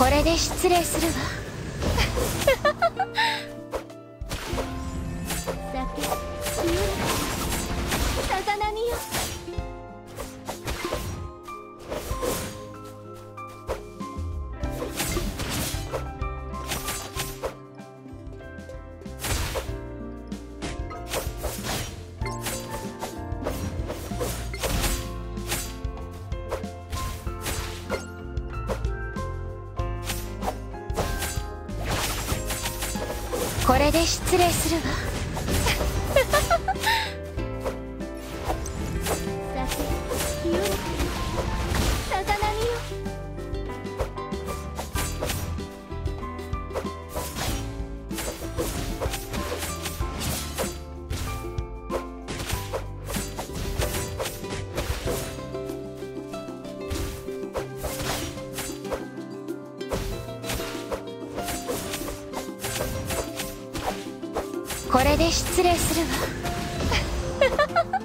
これで失礼するわ。これで失礼するわ。これで失礼するわ。